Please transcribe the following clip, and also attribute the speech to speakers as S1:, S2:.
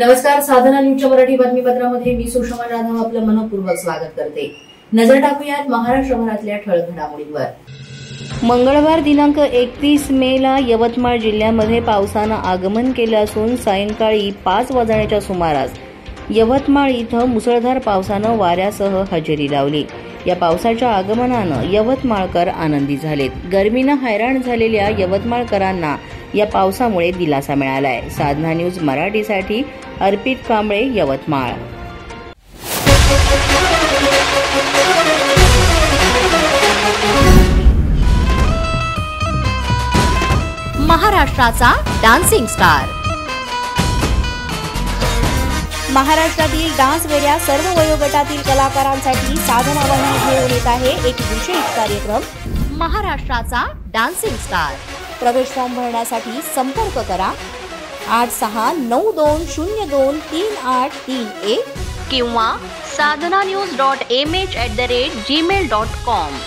S1: नमस्कार साधना न्यूजच्या मराठी बातमीपत्रामध्ये मी सुषमा जाधव आपलं मनपूर्वक स्वागत करते. नजर टाकूयात महाराष्ट्रभरातल्या ठळक घडामोडींवर.
S2: मंगळवार दिनांक एकतीस मे ला यवतमाळ जिल्ह्यामध्ये पावसानं आगमन केलं असून सायंकाळी पाच वाजण्याच्या सुमारास यवतमाळ इथं मुसळधार पावसानं वाऱ्यासह हजेरी लावली. या पावसाच्या आगमनानं यवतमाळकर आनंदी झालेत. गर्मीनं हैराण झालेल्या यवतमाळकरांना या पावसामुळे दिलासा मिळालाय. साधना न्यूज मराठीसाठी अर्पित कांबळे यवतमाळ.
S3: महाराष्ट्राचा डान्सिंग स्टार. महाराष्ट्रातील डान्स वेड्या सर्व वयोगटातील कलाकारांसाठी साधना वाहिनी घेऊन येत आहे एक विशेष कार्यक्रम. महाराष्ट्राचा डान्सिंग स्टार. प्रवेश फॉर्म भरण्यासाठी संपर्क करा. आठ सहा नऊ दोन शून्य दोन तीन आठ तीन एक किंवा Sadhana news dot M H at the rate Gmail dot com.